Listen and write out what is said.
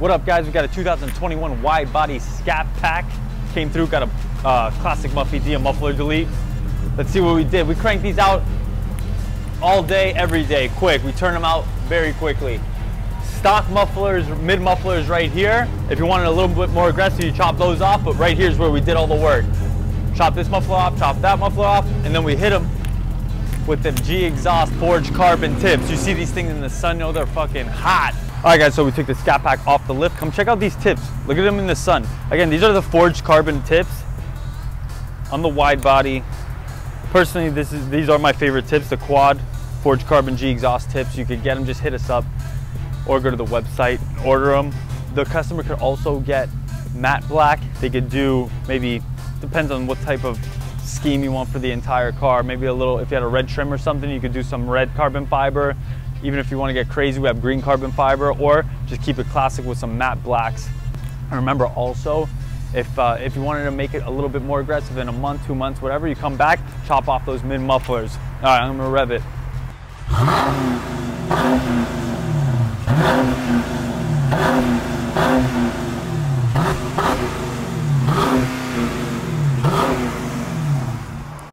What up guys, we got a 2021 wide body scat pack. Came through, got a uh, classic Muffy D, a muffler delete. Let's see what we did. We cranked these out all day, every day, quick. We turn them out very quickly. Stock mufflers, mid mufflers right here. If you wanted a little bit more aggressive, you chop those off, but right here's where we did all the work. Chop this muffler off, chop that muffler off, and then we hit them with them G exhaust forged carbon tips. You see these things in the sun, know they're fucking hot. All right guys, so we took the scat pack off the lift. Come check out these tips. Look at them in the sun. Again, these are the forged carbon tips on the wide body. Personally, this is these are my favorite tips, the quad forged carbon G exhaust tips. You could get them, just hit us up or go to the website, order them. The customer could also get matte black. They could do maybe, depends on what type of scheme you want for the entire car. Maybe a little, if you had a red trim or something, you could do some red carbon fiber. Even if you want to get crazy, we have green carbon fiber or just keep it classic with some matte blacks. And remember also, if, uh, if you wanted to make it a little bit more aggressive in a month, two months, whatever, you come back, chop off those mid mufflers. All right, I'm gonna rev it.